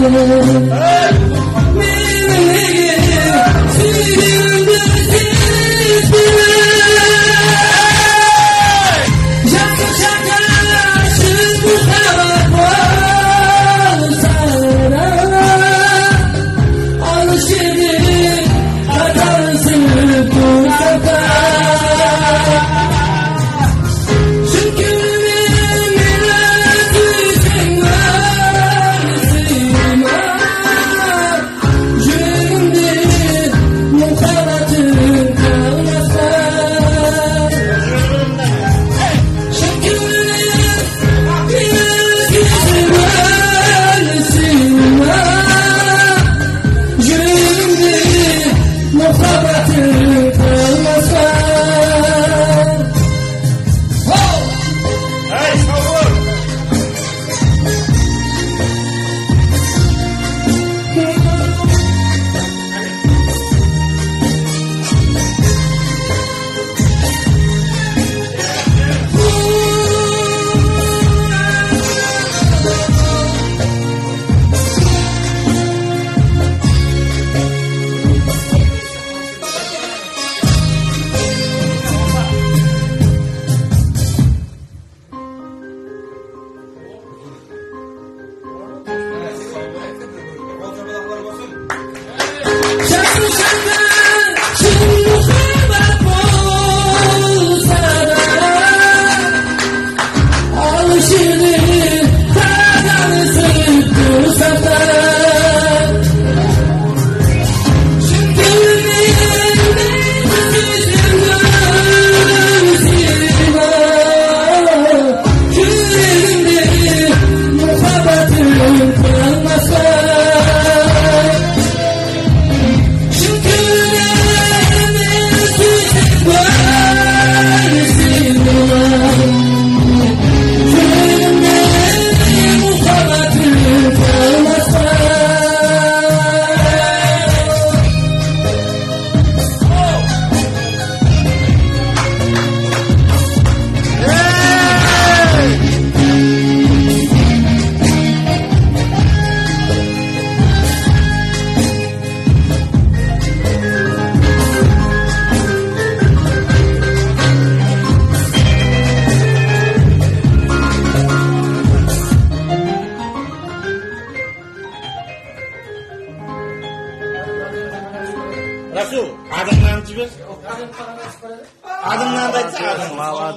Hey! better Santa Rasul, adın neymiş be? Adın neymiş? Adın.